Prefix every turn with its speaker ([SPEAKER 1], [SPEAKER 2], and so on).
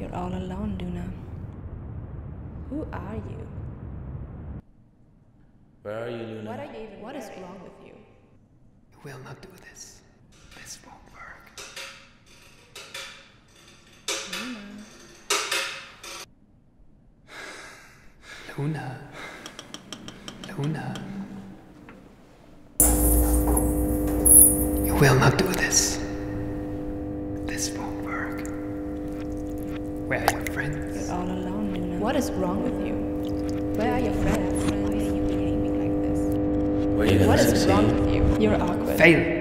[SPEAKER 1] You're all alone, Luna. Who are you?
[SPEAKER 2] Where are you, Luna?
[SPEAKER 1] What are you even What is wrong with you?
[SPEAKER 3] You will not do this. This won't work. Luna. Luna. Luna. You will not do this. This Where are your friends?
[SPEAKER 1] You're all alone, Luna. What is wrong with you? Where are your friends? Why are you behaving like this?
[SPEAKER 2] Where are you gonna
[SPEAKER 1] What is
[SPEAKER 2] succeed?
[SPEAKER 1] wrong with you? You're awkward.
[SPEAKER 3] Fail.